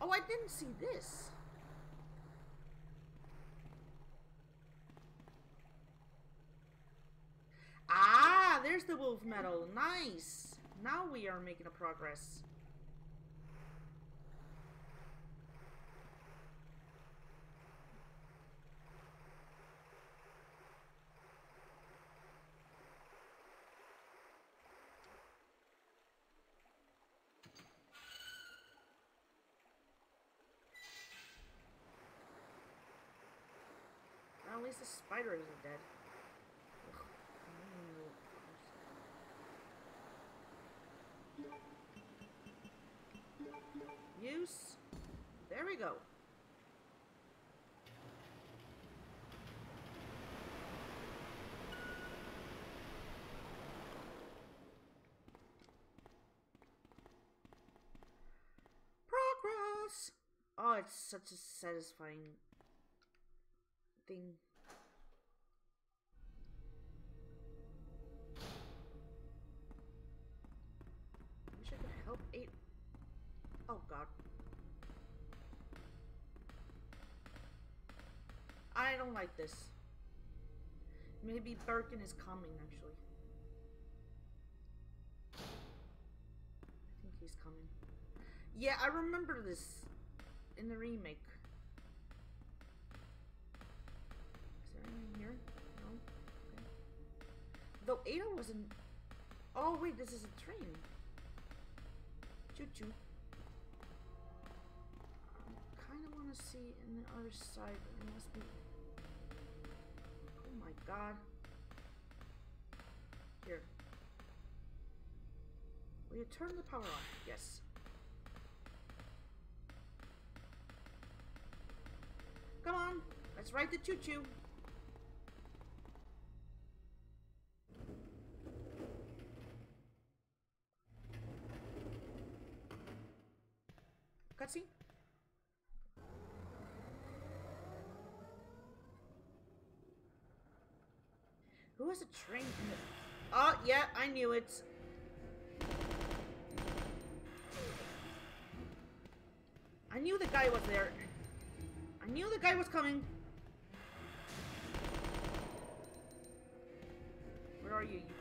Oh, I didn't see this. Ah, there's the wolf medal. Nice. Now we are making a progress. Least the spider isn't dead. Use. There we go. Progress! Oh, it's such a satisfying thing. Oh god. I don't like this. Maybe Birkin is coming actually. I think he's coming. Yeah, I remember this in the remake. Is there anyone here? No? Okay. Though Ada wasn't... Oh wait, this is a train. Choo-choo. Want to see in the other side, it must be... Oh my god. Here. Will you turn the power on? Yes. Come on, let's ride the choo-choo. Cutscene? Who has a train. Oh, yeah, I knew it. I knew the guy was there. I knew the guy was coming. Where are you? you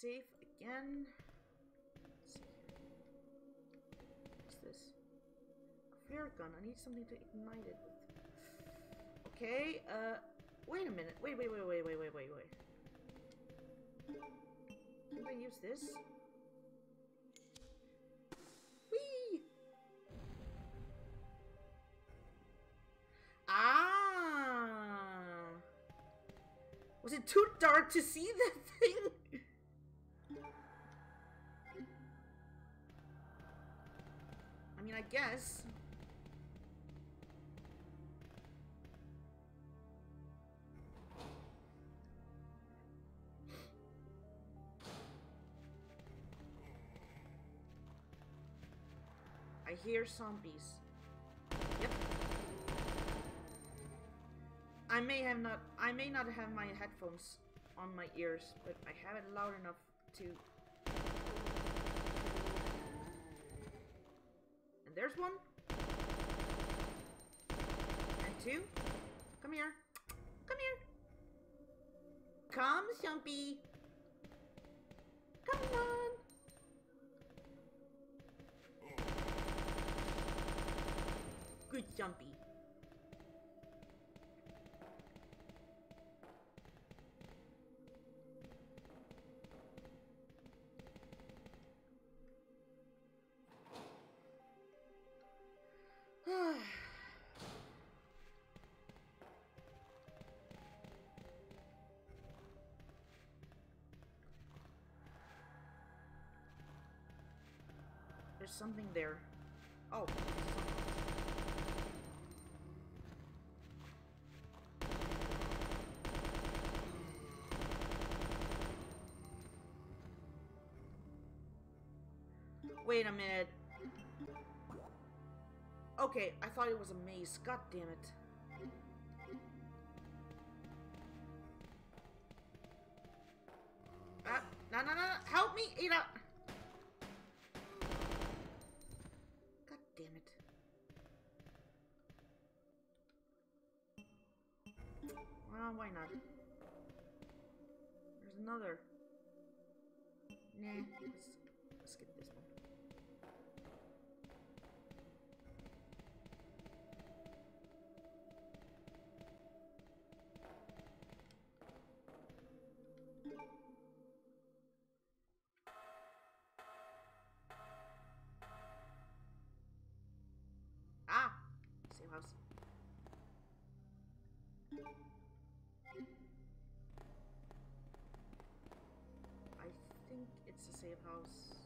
Save again. What's this? A flare gun. I need something to ignite it with. Okay, uh, wait a minute. Wait, wait, wait, wait, wait, wait, wait, wait. Can I use this? Whee! Ah! Was it too dark to see that thing? Mean, I guess. I hear zombies. Yep. I may have not I may not have my headphones on my ears, but I have it loud enough to And there's one. And two. Come here. Come here. Come, Stumpy. There's something there. Oh. Wait a minute. Okay, I thought it was a maze. God damn it. Ah, no, no, no, help me, Ada! Well, why not? There's another. Nah, let's, let's skip this one. It's the same house.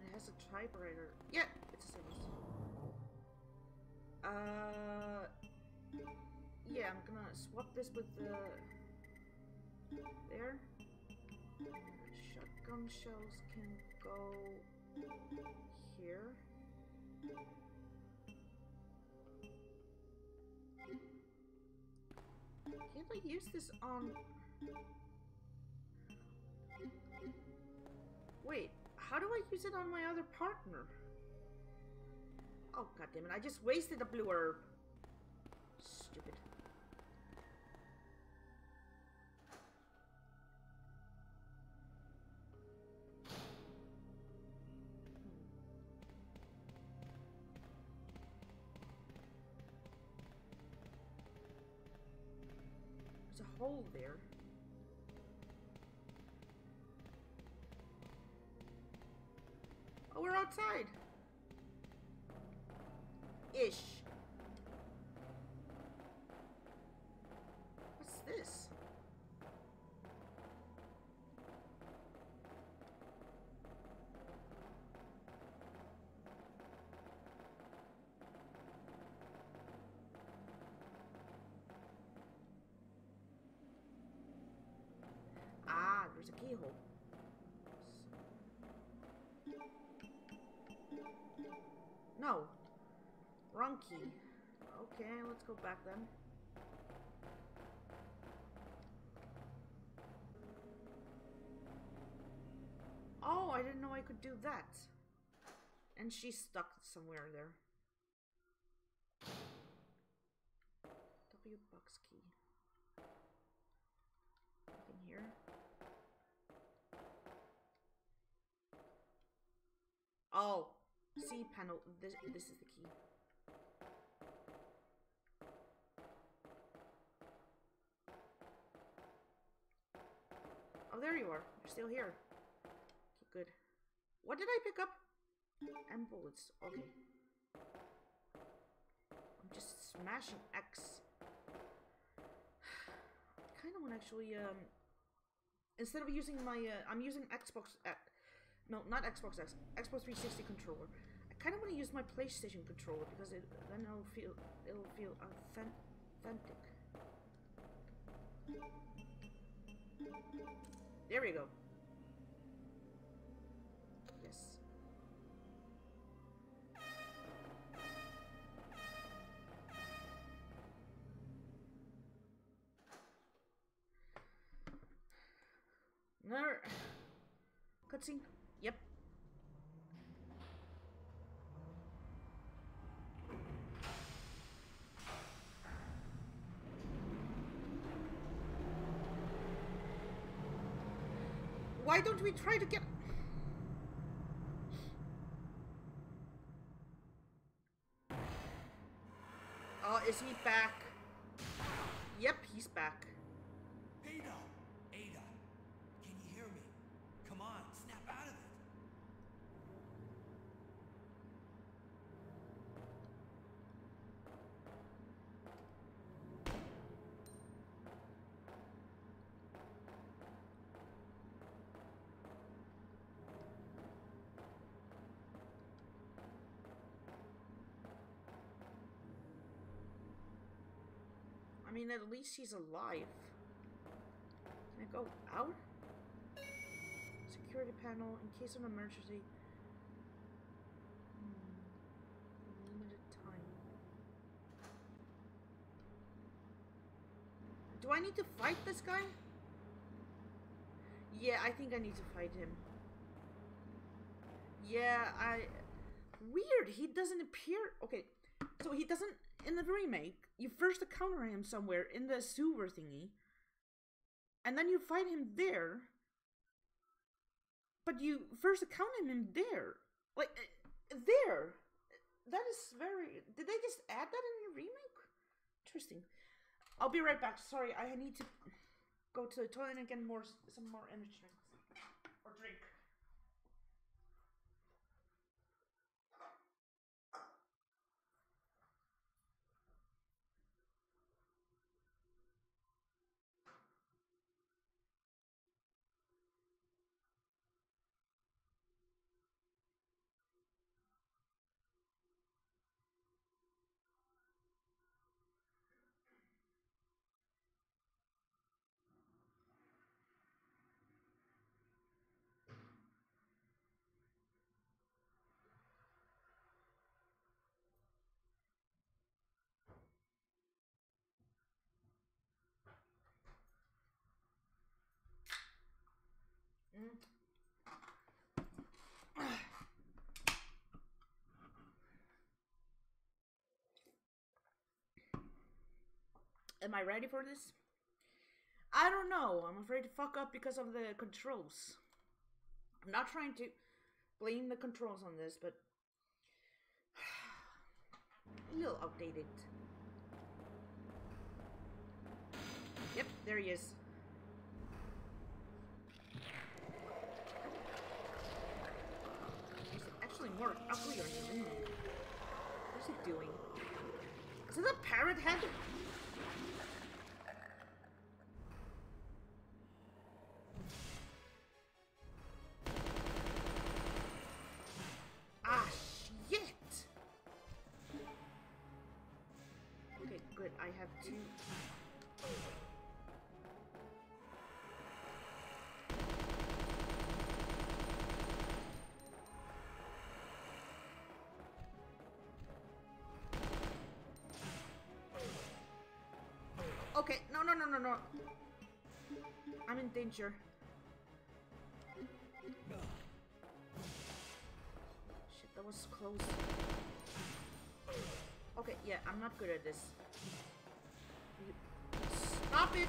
And it has a typewriter. Yeah, it's the same house. Uh, yeah, I'm gonna swap this with the there. Shotgun shells can go here. Can't I use this on... Wait, how do I use it on my other partner? Oh, god damn it, I just wasted a blue herb. Stupid. Hmm. There's a hole there. Oh, we're outside. Ish. What's this? Ah, there's a keyhole. No. Wrong key. Okay, let's go back then. Oh, I didn't know I could do that. And she's stuck somewhere there. W box key. Nothing here. Oh, C panel. This this is the key. Oh, there you are. You're still here. Okay, good. What did I pick up? And bullets. Okay. I'm just smashing X. I kind of want to actually, um, instead of using my, uh, I'm using Xbox, uh, no, not Xbox X, Xbox 360 controller. I kind of want to use my PlayStation controller because it, then it'll feel, it'll feel authentic. There we go. Yes. Cutscene. Yep. Why don't we try to get... Oh, is he back? Yep, he's back. Ada! Ada! Can you hear me? Come on, snap out of it! Mean, at least he's alive. Can I go out? Security panel in case of emergency. Hmm. Limited time. Do I need to fight this guy? Yeah, I think I need to fight him. Yeah, I. Weird. He doesn't appear. Okay, so he doesn't in the remake. You first encounter him somewhere in the sewer thingy, and then you fight him there. But you first encounter him there, like uh, there. That is very. Did they just add that in the remake? Interesting. I'll be right back. Sorry, I need to go to the toilet and get more some more energy drinks or drink. Am I ready for this? I don't know. I'm afraid to fuck up because of the controls. I'm not trying to blame the controls on this, but a little outdated. Yep, there he is. He's more the remake. What's he doing? Is it a parrot head? No, no, no, no, no. I'm in danger. Shit, that was close. Okay, yeah, I'm not good at this. Stop it!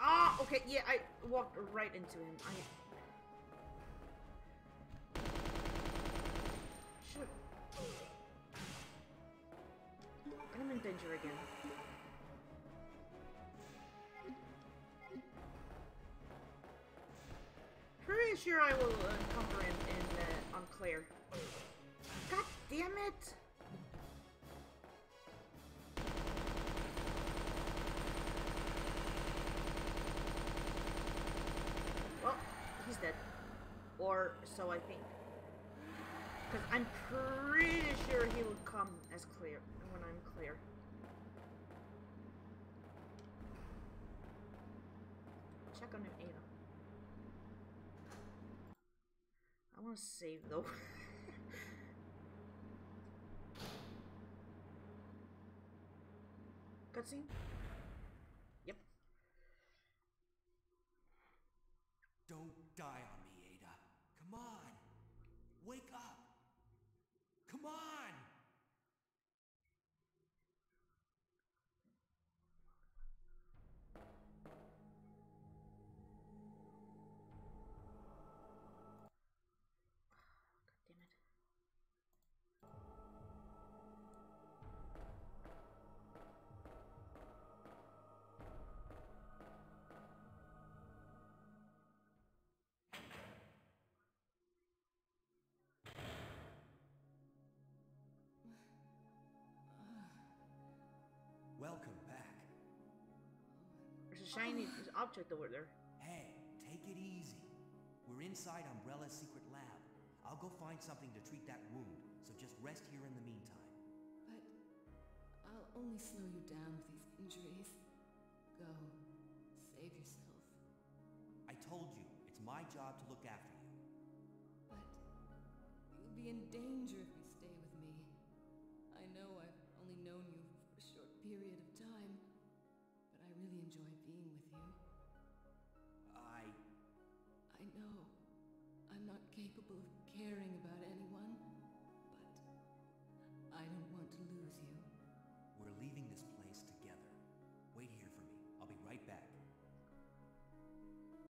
Ah, okay, yeah, I walked right into him. I... Shit. I'm in danger again. Pretty sure I will encounter him in uh, on Claire. God damn it! Well, he's dead. Or so I think. Because I'm pretty sure he will come as Claire when I'm Claire. Check on him, Ada. I want to save though. Cutscene? Shiny object over there. Hey, take it easy. We're inside Umbrella's secret lab. I'll go find something to treat that wound, so just rest here in the meantime. But I'll only slow you down with these injuries. Go. Save yourself. I told you, it's my job to look after you. But you'll be in danger capable of caring about